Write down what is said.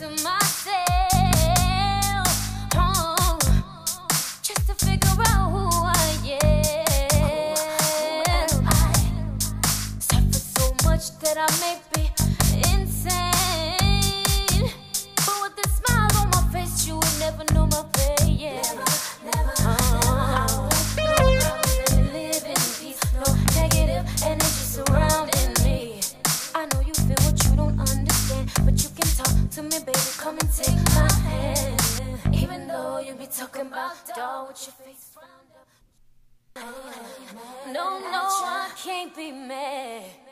to my to me, baby, come and take my hand. Even though you be talking about dog with your face round up. No, no, I can't be mad.